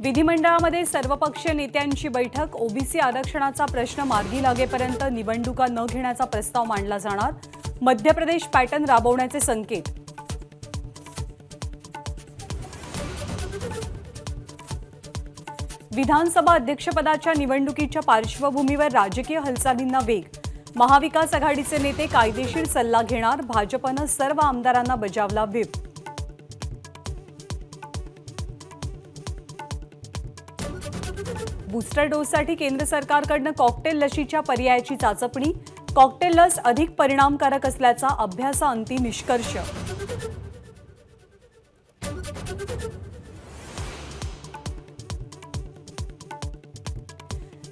विधिमंडळामध्ये सर्वपक्षीय नेत्यांची बैठक. ओबीसी आरक्षणाचा प्रश्न मार्गी लागेपर्यंत निवडणुका न घेण्याचा प्रस्ताव मांडला जाणार. मध्य प्रदेश पॅटर्न राबवण्याचे संकेत. विधानसभा अध्यक्षपदाच्या निवडणुकीच्या पार्श्वभूमीवर राजकीय हालचालींना वेग. महाविकास आघाडीचे नेते कायदेशीर सल्ला घेणार भाजपनं सर्व आमदारांना बजावला व्हीप. बूस्टर डोससाठी केंद्र सरकारकडनं कॉकटेल लशीच्या पर्यायाची चाचपणी कॉकटेल लस अधिक परिणामकारक असल्याचा अभ्यासाअंती निष्कर्ष.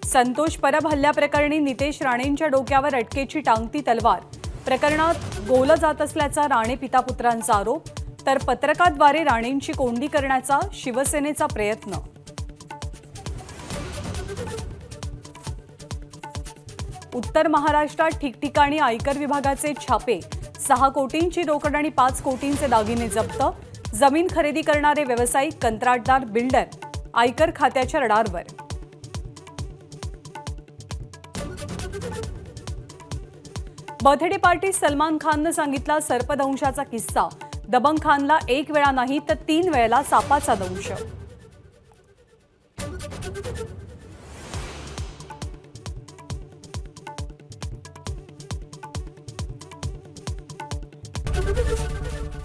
संतोष परब हल्ल्याप्रकरणी नितेश राणेंच्या डोक्यावर अटकेची टांगती तलवार. प्रकरणात गोलं जात असल्याचा राणे पितापुत्रांचा आरोप तर पत्रकाद्वारे राणेंची कोंडी करण्याचा शिवसेनेचा प्रयत्न. उत्तर महाराष्ट्रात ठिकठिकाणी आयकर विभागाचे छापे सहा कोटींची रोकड आणि पाच कोटींचे दागिने जप्त जमीन खरेदी करणारे व्यावसायिक कंत्राटदार बिल्डर आयकर खात्याच्या रडारवर. बर्थडे पार्टी सलमान खाननं सांगितला सर्पदंशाचा किस्सा. दबंग खानला एक वेळा नाही तर तीन वेळेला सापाचा दंश.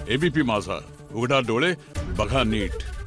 एबीपी माझा. उघडा डोळे बघा नीट.